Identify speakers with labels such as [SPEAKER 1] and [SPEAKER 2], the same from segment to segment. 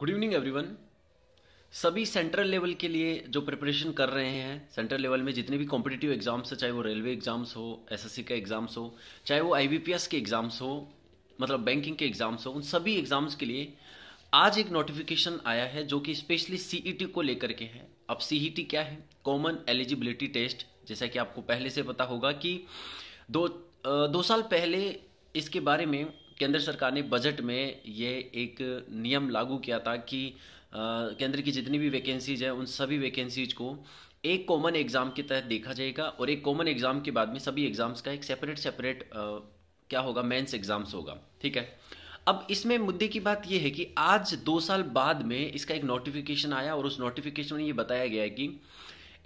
[SPEAKER 1] Good evening everyone सभी central level के लिए जो प्रिपरेशन कर रहे हैं सेंट्रल लेवल में जितने भी कॉम्पिटिटिव एग्ज़ाम्स हैं, चाहे वो रेलवे एग्ज़ाम्स हो एसएससी का एग्ज़ाम्स हो, चाहे वो आईबीपीएस के एग्ज़ाम्स हो मतलब बैंकिंग के एग्ज़ाम्स हो, उन सभी एग्ज़ाम्स के लिए आज एक नोटिफिकेशन आया है जो कि स्पेशली सीईटी को लेकर के है। अब सीईटी क्या है? कॉमन एलिजिबिलिटी टेस्ट जैसा कि आपको पहले से पता होगा कि दो दो साल पहले इसके बारे में केंद्र सरकार ने बजट में ये एक नियम लागू किया था कि केंद्र की जितनी भी वैकेंसीज हैं, उन सभी वैकेंसीज को एक कॉमन एग्ज़ाम के तहत देखा जाएगा और एक कॉमन एग्ज़ाम के बाद में सभी एग्ज़ाम्स का एक सेपरेट सेपरेट क्या होगा मेंस एग्ज़ाम्स होगा। ठीक है? अब इसमें मुद्दे की बात यह है कि आज दो साल बाद में इसका एक नोटिफिकेशन आया और उस नोटिफिकेशन में ये बताया गया है कि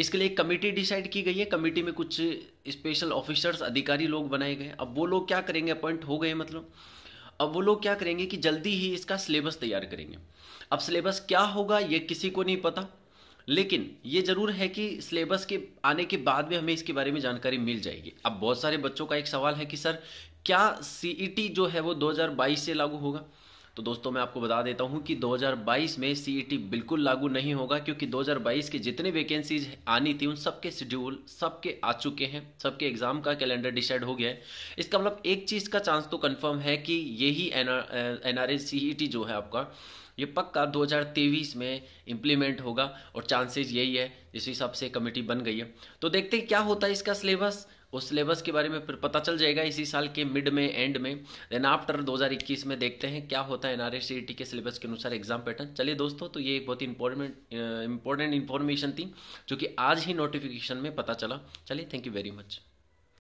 [SPEAKER 1] इसके लिए एक कमेटी डिसाइड की गई है। कमेटी में कुछ स्पेशल ऑफिसर्स अधिकारी लोग बनाए गए अब वो लोग क्या करेंगे? अपॉइंट हो गए मतलब। अब वो लोग क्या करेंगे कि जल्दी ही इसका सिलेबस तैयार करेंगे। अब सिलेबस क्या होगा, ये किसी को नहीं पता। लेकिन ये ज़रूर है कि सिलेबस के आने के बाद में हमें इसके बारे में जानकारी मिल जाएगी। अब बहुत सारे बच्चों का एक सवाल है कि, सर, क्या सीईटी जो है वो 2022 से लागू होगा? तो दोस्तों, मैं आपको बता देता हूँ कि 2022 में सीईटी e बिल्कुल लागू नहीं होगा, क्योंकि 2022 के जितने वैकेंसीज आनी थी, उन सबके शेड्यूल सबके आ चुके हैं, सबके एग्ज़ाम का कैलेंडर डिसाइड हो गया है। इसका मतलब एक चीज़ का चांस तो कंफर्म है कि यही एन आर सीईटी जो है आपका, ये पक्का 2023 में इम्प्लीमेंट होगा, और चांसेस यही है, जिस हिसाब से कमेटी बन गई है। तो देखते हैं क्या होता है इसका सिलेबस उस सिलेबस के बारे में फिर पता चल जाएगा इसी साल के मिड में, एंड में। देन आफ्टर 2021 में देखते हैं क्या होता है एनआरएस के सिलेबस के अनुसार एग्ज़ाम पैटर्न चलिए दोस्तों तो ये एक बहुत ही इंपॉर्टेंट इंपॉर्टेंट इन्फॉर्मेशन थी, जो कि आज ही नोटिफिकेशन में पता चला। चलिए थैंक यू वेरी मच